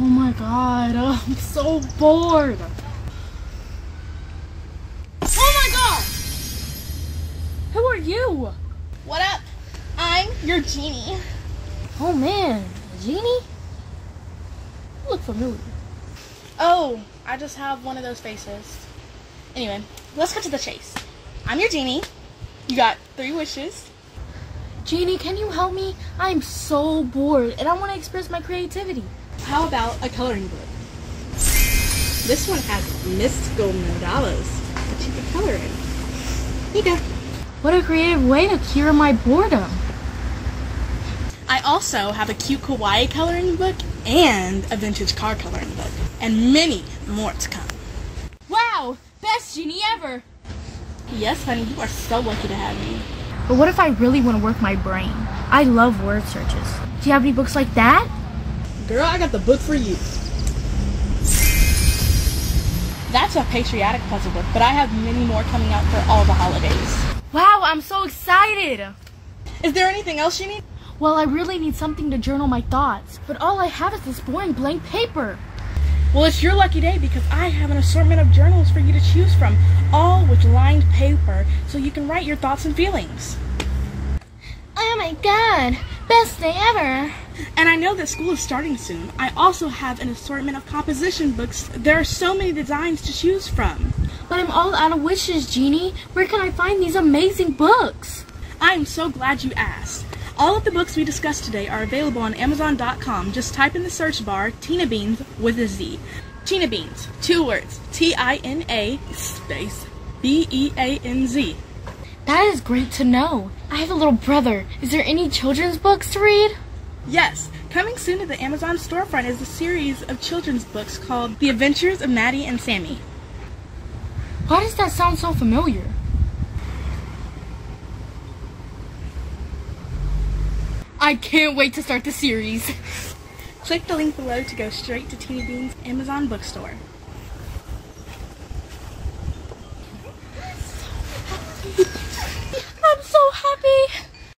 Oh my god, uh, I'm so bored. Oh my god! Who are you? What up? I'm your genie. Oh man, Genie? You look familiar. Oh, I just have one of those faces. Anyway, let's cut to the chase. I'm your genie. You got three wishes. Genie, can you help me? I'm so bored and I want to express my creativity. How about a coloring book? This one has mystical mandalas that you can color in. Here you go. What a creative way to cure my boredom. I also have a cute kawaii coloring book and a vintage car coloring book, and many more to come. Wow, best genie ever. Yes, honey, you are so lucky to have me. But what if I really want to work my brain? I love word searches. Do you have any books like that? Girl, I got the book for you. That's a patriotic puzzle book, but I have many more coming out for all the holidays. Wow, I'm so excited. Is there anything else you need? Well, I really need something to journal my thoughts, but all I have is this boring blank paper. Well, it's your lucky day because I have an assortment of journals for you to choose from, all with lined paper so you can write your thoughts and feelings. Oh my god, best day ever. And I know that school is starting soon. I also have an assortment of composition books. There are so many designs to choose from. But I'm all out of wishes, Genie. Where can I find these amazing books? I'm so glad you asked. All of the books we discussed today are available on Amazon.com. Just type in the search bar Tina Beanz with a Z. Tina Beanz, two words T I N A space B E A N Z. That is great to know. I have a little brother. Is there any children's books to read? Yes, coming soon to the Amazon storefront is a series of children's books called The Adventures of Maddie and Sammie. Why does that sound so familiar? I can't wait to start the series. Click the link below to go straight to Tina Beanz Amazon bookstore.